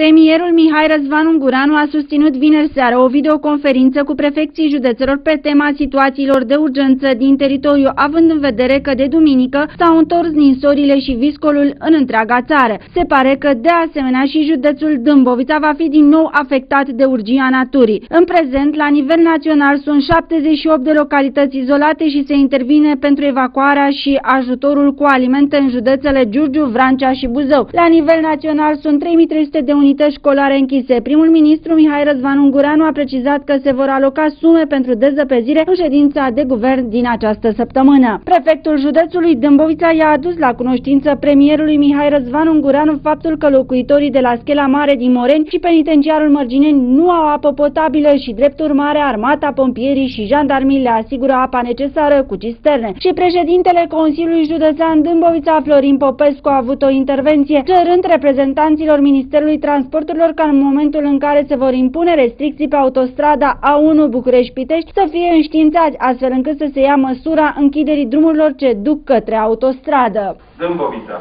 Premierul Mihai Răzvan Ungureanu a susținut vineri seară o videoconferință cu prefecții județelor pe tema situațiilor de urgență din teritoriu, având în vedere că de duminică s-au întors ninsorile și viscolul în întreaga țară. Se pare că de asemenea și județul Dâmbovița va fi din nou afectat de urgia naturii. În prezent, la nivel național sunt 78 de localități izolate și se intervine pentru evacuarea și ajutorul cu alimente în județele Giurgiu, Vrancea și Buzău. La nivel național sunt 3300 de unități școlare închise. Primul ministru Mihai Răzvan Ungureanu a precizat că se vor aloca sume pentru dezăpezire în ședința de guvern din această săptămână. Prefectul județului Dâmbovița i-a adus la cunoștință premierului Mihai Răzvan Ungureanu faptul că locuitorii de la Schela Mare din Moreni și penitenciarul Mărgineni nu au apă potabilă și drept urmare armata, pompierii și jandarmii le asigură apa necesară cu cisterne. Și președintele Consiliului Județean Dâmbovița Florin Popescu a avut o intervenție cerând reprezentanților Ministerului Trans transporturilor ca în momentul în care se vor impune restricții pe autostrada A1 București-Pitești să fie înștiințați, astfel încât să se ia măsura închiderii drumurilor ce duc către autostradă. Dâmbovița.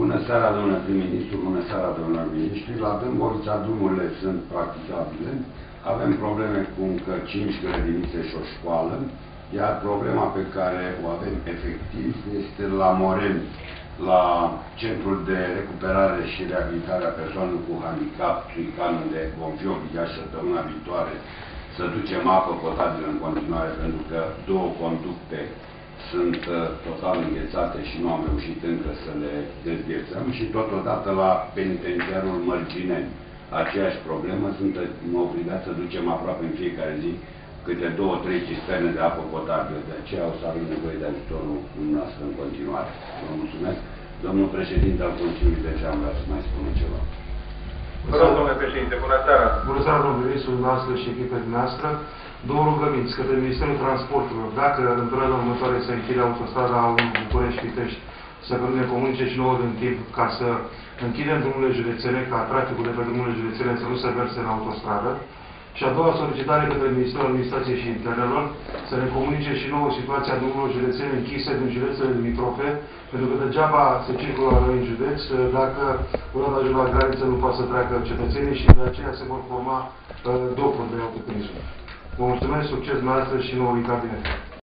Bună seara, domnule prim-ministru, bună seara, domnule ministru. La Dâmbovița drumurile sunt practicabile. Avem probleme cu încă 5 grădinițe și o școală, iar problema pe care o avem efectiv este la Moreni la Centrul de Recuperare și Reabilitare a Persoanelor cu Handicap Trican, unde vom fi obligați săptămâna viitoare să ducem apă potabilă în continuare, pentru că două conducte sunt uh, total înghețate și nu am reușit încă să le dezghețăm și totodată la penitenciarul Mărgineni. Aceeași problemă, suntem obligați să ducem aproape în fiecare zi câte două, trei cisterne de apă potabilă. De aceea o să avem nevoie de ajutorul dumneavoastră în continuare. Vă mulțumesc. Domnul președinte al Consiliului de am vrea să mai spună ceva. Vă rog, domnule președinte, bună seara. Bună seara, domnule ministru, noastră și echipa noastră. Două rugăminți către Ministerul Transporturilor. Dacă în perioada următoare se închide autostrada a București-Pitești, să ne comunice și nouă din timp ca să închidem drumurile județene, ca traficul de pe drumurile județene să nu se verse în autostradă. Și a doua solicitare către Ministerul Administrației și Internelor să ne comunice și nouă situația drumurilor județene închise din județele limitrofe, pentru că degeaba se circulă la noi în județ dacă odată ajung la graniță nu poate să treacă cetățenii și de aceea se vor forma uh, două de autoturism. Vă mulțumesc, succes noastră și nouă în cabinet.